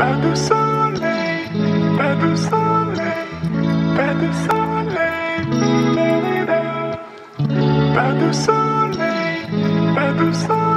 Pas de soleil, pas de soleil, pas de soleil. Pas de soleil, pas soleil.